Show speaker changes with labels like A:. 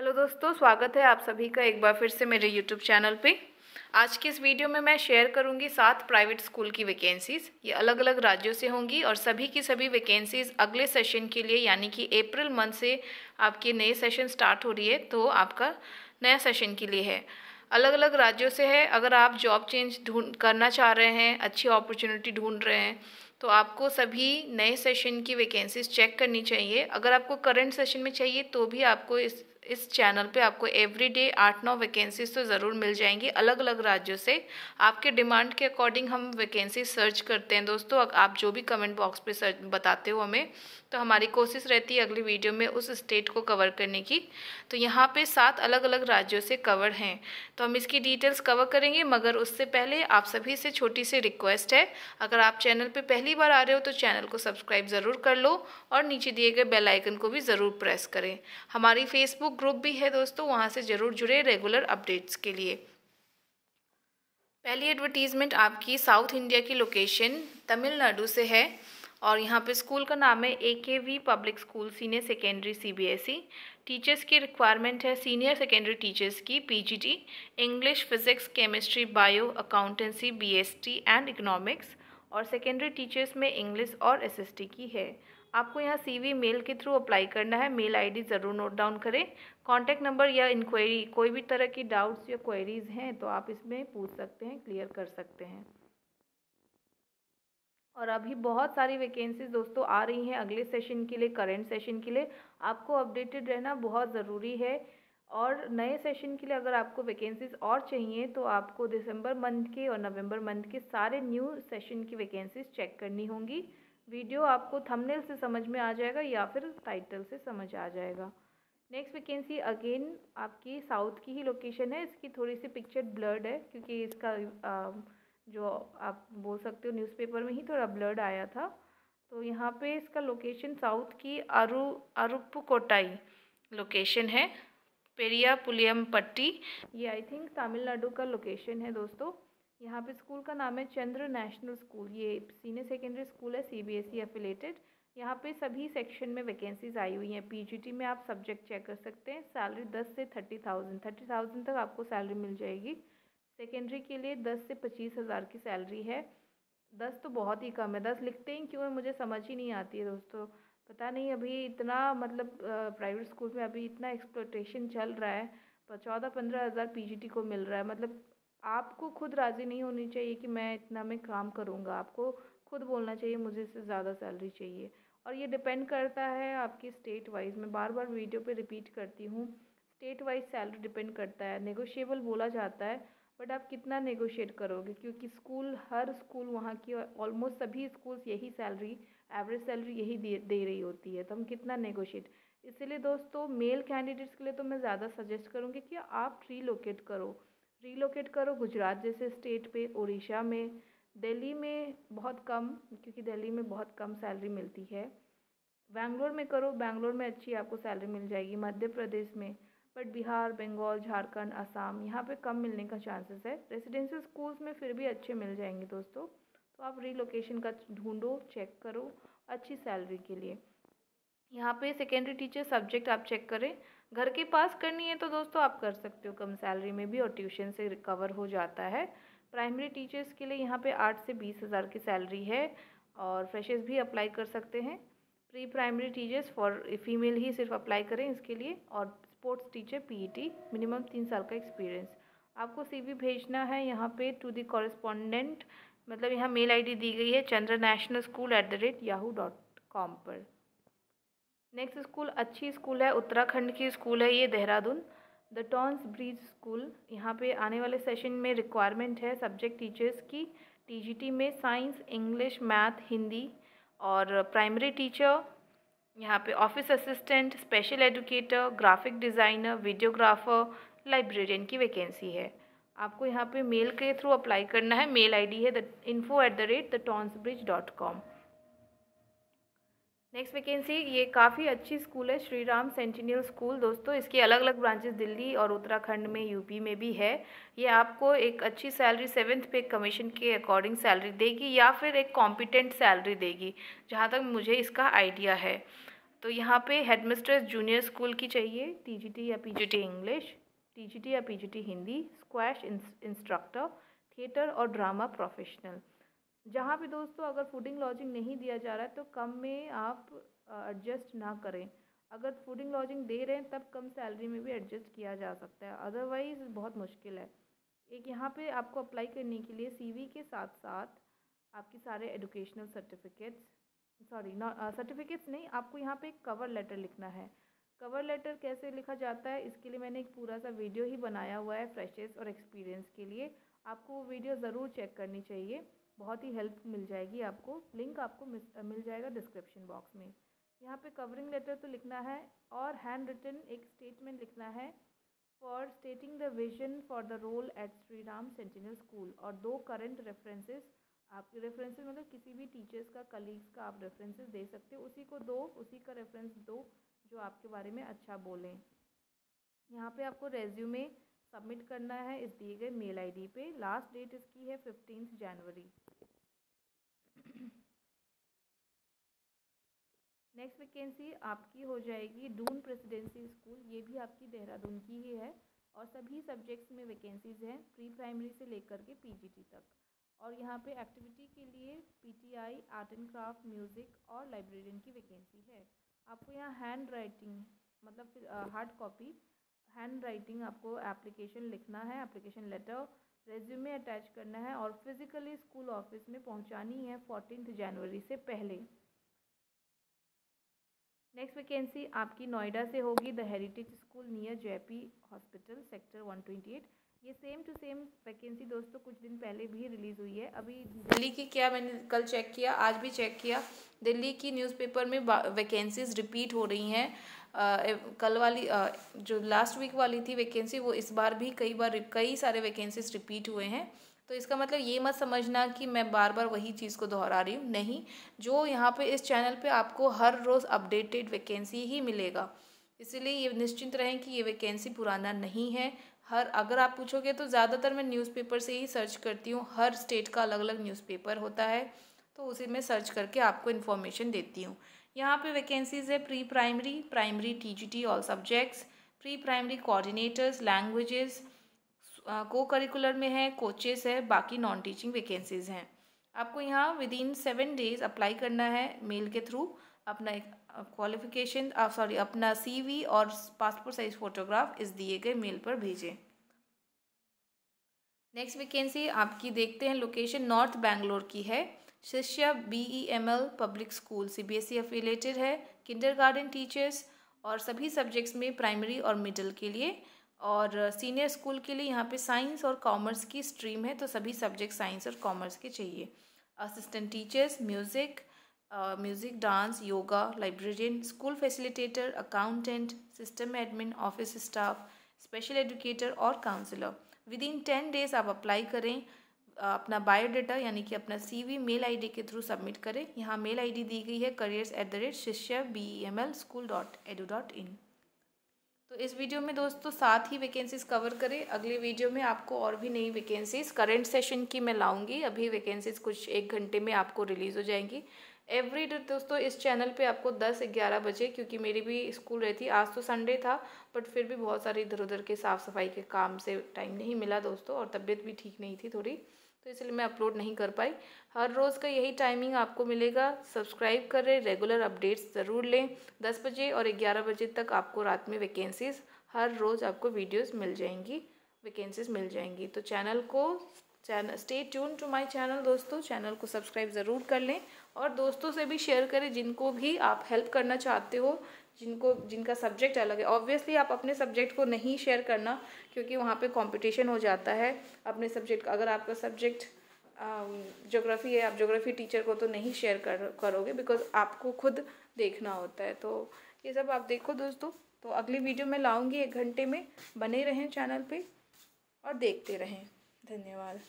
A: Hello दोस्तों, स्वागत है आप सभी का एक बार फिर से मेरे यूट्यूब चैनल पे। आज की इस वीडियो में मैं शेयर करूँगी सात प्राइवेट स्कूल की वैकेंसीज़ ये अलग अलग राज्यों से होंगी और सभी की सभी वैकेंसीज़ अगले सेशन के लिए, यानी कि अप्रैल मंथ से आपके नए सेशन स्टार्ट हो रही है तो आपका नया सेशन के लिए है। अलग अलग राज्यों से है, अगर आप जॉब चेंज ढूंढ, करना चाह रहे हैं, अच्छी अपॉर्चुनिटी ढूंढ रहे हैं तो आपको सभी नए सेशन की वैकेंसीज चेक करनी चाहिए। अगर आपको करंट सेशन में चाहिए तो भी आपको इस इस चैनल पे आपको एवरी डे आठ नौ वैकेंसीज तो ज़रूर मिल जाएँगी। अलग अलग राज्यों से आपके डिमांड के अकॉर्डिंग हम वैकेंसी सर्च करते हैं। दोस्तों आप जो भी कमेंट बॉक्स पे सर्च बताते हो हमें तो हमारी कोशिश रहती है अगली वीडियो में उस स्टेट को कवर करने की। तो यहाँ पे सात अलग अलग राज्यों से कवर हैं। तो हम इसकी डिटेल्स कवर करेंगे, मगर उससे पहले आप सभी से छोटी सी रिक्वेस्ट है। अगर आप चैनल पे पहली बार आ रहे हो तो चैनल को सब्सक्राइब ज़रूर कर लो और नीचे दिए गए बेल आइकन को भी ज़रूर प्रेस करें। हमारी फेसबुक ग्रुप भी है दोस्तों, वहाँ से ज़रूर जुड़े रेगुलर अपडेट्स के लिए। पहली एडवर्टीज़मेंट आपकी साउथ इंडिया की लोकेशन तमिलनाडु से है और यहाँ पे स्कूल का नाम है A K V public school senior secondary C B S E teachers की रिक्वायरमेंट है सीनियर सेकेंडरी टीचर्स की P G T English physics chemistry bio accountancy B S T and economics और सेकेंडरी टीचर्स में English और S S T की है। आपको यहाँ सीवी मेल के थ्रू अप्लाई करना है। मेल आईडी ज़रूर नोट डाउन करें। कॉन्टैक्ट नंबर या इंक्वायरी कोई भी तरह की डाउट्स या क्वेरीज हैं तो आप इसमें पूछ सकते हैं क्लियर कर सकते हैं। और अभी बहुत सारी वैकेंसीज दोस्तों आ रही हैं अगले सेशन के लिए करेंट सेशन के लिए। आपको अपडेटेड रहना बहुत ज़रूरी है। और नए सेशन के लिए अगर आपको वैकेंसीज और चाहिए तो आपको दिसंबर मंथ के और नवंबर मंथ के सारे न्यू सेशन की वैकेंसीज चेक करनी होंगी। वीडियो आपको थंबनेल से समझ में आ जाएगा या फिर टाइटल से समझ आ जाएगा। नेक्स्ट वैकेंसी अगेन आपकी साउथ की ही लोकेशन है। इसकी थोड़ी सी पिक्चर ब्लर्ड है क्योंकि इसका आ, जो आप बोल सकते हो न्यूज़पेपर में ही थोड़ा ब्लड आया था। तो यहाँ पे इसका लोकेशन साउथ की अरु अरुपुकोटाई लोकेशन है। पेरिया पुलियम पट्टी ये आई थिंक तमिलनाडु का लोकेशन है दोस्तों। यहाँ पे स्कूल का नाम है चंद्र नेशनल स्कूल। ये सीनियर सेकेंडरी स्कूल है सीबीएसई एफिलेटेड यहाँ पे सभी सेक्शन में वैकेंसीज आई हुई हैं। पीजीटी में आप सब्जेक्ट चेक कर सकते हैं। सैलरी दस से थर्टी थाउज़ेंड थर्टी थाउज़ेंड तक आपको सैलरी मिल जाएगी। सेकेंडरी के लिए दस से पच्चीस हज़ार की सैलरी है। दस तो बहुत ही कम है। दस लिखते ही क्यों है? मुझे समझ ही नहीं आती है दोस्तों। पता नहीं, अभी इतना मतलब प्राइवेट स्कूल में अभी इतना एक्सप्लोटेशन चल रहा है। चौदह पंद्रह हज़ार पी को मिल रहा है। मतलब आपको खुद राज़ी नहीं होनी चाहिए कि मैं इतना में काम करूँगा। आपको खुद बोलना चाहिए, मुझे इससे ज़्यादा सैलरी चाहिए। और ये डिपेंड करता है आपकी स्टेट वाइज। मैं बार बार वीडियो पे रिपीट करती हूँ। स्टेट वाइज सैलरी डिपेंड करता है। नेगोशिएबल बोला जाता है, बट आप कितना नेगोशिएट करोगे? क्योंकि स्कूल, हर स्कूल वहाँ की ऑलमोस्ट सभी स्कूल्स यही सैलरी, एवरेज सैलरी यही दे दे रही होती है। तो हम कितना नेगोशिएट? इसलिए दोस्तों, मेल कैंडिडेट्स के लिए तो मैं ज़्यादा सजेस्ट करूँगी कि आप रीलोकेट करो। रीलोकेट करो गुजरात जैसे स्टेट पे उड़ीसा में, दिल्ली में बहुत कम, क्योंकि दिल्ली में बहुत कम सैलरी मिलती है। बैंगलोर में करो, बेंगलोर में अच्छी आपको सैलरी मिल जाएगी, मध्य प्रदेश में बट बिहार, बंगाल, झारखंड असम यहाँ पे कम मिलने का चांसेस है। रेजिडेंशियल स्कूल्स में फिर भी अच्छे मिल जाएँगे दोस्तों। तो आप रीलोकेशन का ढूंढो चेक करो, अच्छी सैलरी के लिए। यहाँ पे सेकेंडरी टीचर सब्जेक्ट आप चेक करें घर के पास करनी है तो दोस्तों आप कर सकते हो, कम सैलरी में भी और ट्यूशन से रिकवर हो जाता है। प्राइमरी टीचर्स के लिए यहाँ पे आठ से बीस हज़ार की सैलरी है और फ्रेशर्स भी अप्लाई कर सकते हैं। Pre primary teachers for female ही सिर्फ़ अप्लाई करें इसके लिए और स्पोर्ट्स टीचर पीईटी मिनिमम तीन साल का एक्सपीरियंस आपको सीवी भेजना है यहाँ पे टू दी कॉरेस्पॉन्डेंट मतलब यहाँ मेल आईडी दी गई है, Chandra national school at the rate Yahoo dot com पर। नेक्स्ट स्कूल अच्छी स्कूल है, उत्तराखंड की स्कूल है ये Dehradun. The Tons bridge school यहाँ पे आने वाले सेशन में रिक्वायरमेंट है सब्जेक्ट टीचर्स की। टीजीटी में साइंस इंग्लिश मैथ हिंदी और प्राइमरी टीचर यहाँ पे office assistant special educator graphic designer videographer librarian की वैकेंसी है। आपको यहाँ पे मेल के थ्रू अप्लाई करना है। मेल आईडी है the info at the rate the Tons bridge dot com next vacancy ये काफ़ी अच्छी स्कूल है श्री राम सेंटिनियल स्कूल दोस्तों, इसकी अलग अलग ब्रांचेस दिल्ली और उत्तराखंड में यूपी में भी है। ये आपको एक अच्छी सैलरी सेवेंथ पे कमीशन के अकॉर्डिंग सैलरी देगी या फिर एक कॉम्पिटेंट सैलरी देगी, जहाँ तक मुझे इसका आइडिया है। तो यहाँ पे हेडमिस्ट्रेस जूनियर स्कूल की चाहिए टीजीटी या पीजीटी इंग्लिश टीजीटी या PGT Hindi squash instructor theatre और ड्रामा प्रोफेशनल जहाँ पे दोस्तों अगर फूडिंग लॉजिंग नहीं दिया जा रहा है तो कम में आप एडजस्ट ना करें। अगर फूडिंग लॉजिंग दे रहे हैं, तब कम सैलरी में भी एडजस्ट किया जा सकता है। अदरवाइज़ बहुत मुश्किल है। एक यहाँ पे आपको अप्लाई करने के लिए सीवी के साथ साथ आपके सारे एडुकेशनल सर्टिफिकेट्स सॉरी सर्टिफिकेट्स नहीं, आपको यहाँ पे एक कवर लेटर लिखना है। कवर लेटर कैसे लिखा जाता है, इसके लिए मैंने एक पूरा सा वीडियो ही बनाया हुआ है फ्रेशेस और एक्सपीरियंस के लिए। आपको वो वीडियो ज़रूर चेक करनी चाहिए। बहुत ही हेल्प मिल जाएगी आपको। लिंक आपको मिल जाएगा डिस्क्रिप्शन बॉक्स में। यहाँ पे कवरिंग लेटर तो लिखना है और हैंड रिटन एक स्टेटमेंट लिखना है for stating the vision for the role at Shri Ram sentinel school और दो करंट रेफरेंसेस आपके रेफरेंसेस मतलब किसी भी टीचर्स का कलीग्स का आप रेफरेंसेस दे सकते हो। उसी को दो, उसी का रेफरेंस दो जो आपके बारे में अच्छा बोलें। यहाँ पे आपको रेज्यूमे सबमिट करना है इस दिए गए मेल आईडी पे। लास्ट डेट इसकी है फिफ्टीन जनवरी नेक्स्ट वैकेंसी आपकी हो जाएगी डून प्रेसिडेंसी स्कूल ये भी आपकी देहरादून की ही है और सभी सब्जेक्ट्स में वैकेंसीज़ हैं प्री प्राइमरी से लेकर के पीजीटी तक। और यहाँ पे एक्टिविटी के लिए PTI art and craft music और लाइब्रेरियन की वैकेंसी है। आपको यहाँ हैंड राइटिंग मतलब हार्ड कॉपी हैंड राइटिंग आपको एप्लीकेशन लिखना है एप्लीकेशन लेटर रेज्यूमे अटैच करना है और फिज़िकली स्कूल ऑफ़िस में पहुंचानी है फोर्टीन जनवरी से पहले। नेक्स्ट वैकेंसी आपकी नोएडा से होगी the heritage school near JP hospital sector 128 ये सेम टू सेम वैकेंसी दोस्तों कुछ दिन पहले भी रिलीज़ हुई है। अभी दिल्ली की क्या मैंने कल चेक किया, आज भी चेक किया। दिल्ली की न्यूज़पेपर में वैकेंसीज रिपीट हो रही हैं। कल वाली आ, जो लास्ट वीक वाली थी वैकेंसी वो इस बार भी कई बार कई सारे वैकेंसीज रिपीट हुए हैं। तो इसका मतलब ये मत समझना कि मैं बार बार वही चीज़ को दोहरा रही हूँ। नहीं जो यहाँ पे इस चैनल पे आपको हर रोज़ अपडेटेड वैकेंसी ही मिलेगा। इसीलिए ये निश्चिंत रहें कि ये वैकेंसी पुराना नहीं है। हर अगर आप पूछोगे तो ज़्यादातर मैं न्यूज़पेपर से ही सर्च करती हूँ। हर स्टेट का अलग अलग न्यूज़पेपर होता है। तो उसी में सर्च करके आपको इन्फॉर्मेशन देती हूँ। यहाँ पे वैकेंसीज़ है pre primary primary TGT all subjects pre primary coordinators languages cocurricular में है कोचेस है, बाकी नॉन टीचिंग वैकेंसीज़ हैं। आपको यहाँ within seven days apply करना है मेल के थ्रू अपना एक क्वालिफिकेशन सॉरी अपना सीवी और पासपोर्ट साइज़ फोटोग्राफ इस दिए गए मेल पर भेजें। नेक्स्ट वैकेंसी आपकी देखते हैं लोकेशन नॉर्थ बैंगलोर की है। शिष्या B E M L public school C B S E affiliated है किंडर गार्डन टीचर्स और सभी सब्जेक्ट्स में प्राइमरी और मिडिल के लिए और सीनियर स्कूल के लिए यहाँ पे साइंस और कॉमर्स की स्ट्रीम है तो सभी सब्जेक्ट साइंस और कॉमर्स के चाहिए। Assistant teachers music music dance yoga librarian school facilitator accountant system admin office staff special educator और counsellor within ten days आप अप्लाई करें अपना बायोडाटा यानी कि अपना सीवी मेल आईडी के थ्रू सबमिट करें। यहाँ मेल आईडी दी गई है careers at the rate Shishya B E M L school dot edu dot in तो इस वीडियो में दोस्तों सात ही वैकेंसीज कवर करें। अगले वीडियो में आपको और भी नई वैकेंसीज करंट सेशन की मैं लाऊँगी। अभी वैकेंसीज कुछ एक घंटे में आपको रिलीज़ हो जाएँगी। एवरी डे दोस्तों इस चैनल पे आपको दस ग्यारह बजे, क्योंकि मेरी भी स्कूल रहती, आज तो संडे था बट फिर भी बहुत सारे इधर उधर के साफ़ सफ़ाई के काम से टाइम नहीं मिला दोस्तों, और तबीयत भी ठीक नहीं थी थोड़ी। तो इसलिए मैं अपलोड नहीं कर पाई। हर रोज़ का यही टाइमिंग आपको मिलेगा। सब्सक्राइब करें रेगुलर अपडेट्स ज़रूर लें। दस बजे और ग्यारह बजे तक आपको रात में वैकेंसीज़ हर रोज़ आपको वीडियोज़ मिल जाएँगी वैकेंसीज़ मिल जाएँगी। तो चैनल को channel stay tune to my channel दोस्तों। चैनल को सब्सक्राइब ज़रूर कर लें। और दोस्तों से भी शेयर करें, जिनको भी आप हेल्प करना चाहते हो। जिनको, जिनका सब्जेक्ट अलग है। ऑब्वियसली आप अपने सब्जेक्ट को नहीं शेयर करना, क्योंकि वहाँ पे कंपटीशन हो जाता है। अपने सब्जेक्ट अगर आपका सब्जेक्ट जोग्राफ़ी है, आप जोग्राफ़ी टीचर को तो नहीं शेयर कर, करोगे बिकॉज़ आपको खुद देखना होता है। तो ये सब आप देखो दोस्तों। तो अगली वीडियो में लाऊँगी एक घंटे में। बने रहें चैनल पे और देखते रहें। धन्यवाद।